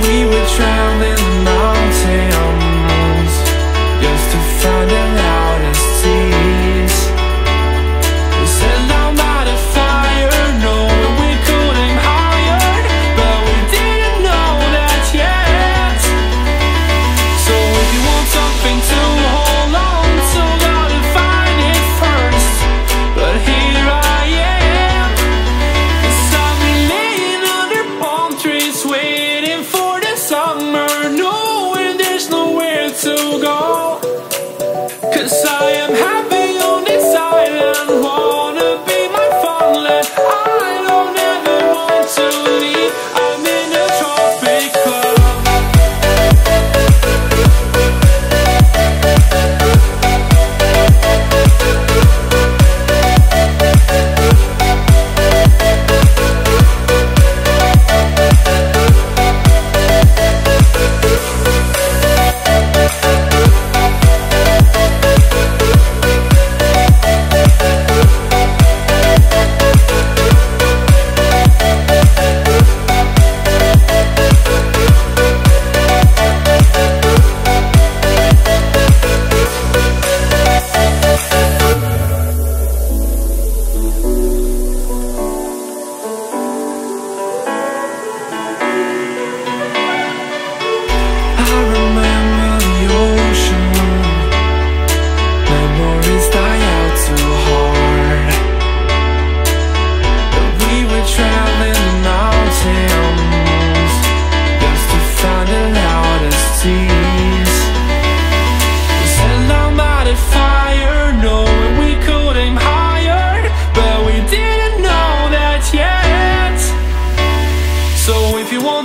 we were drowning. I'm happy.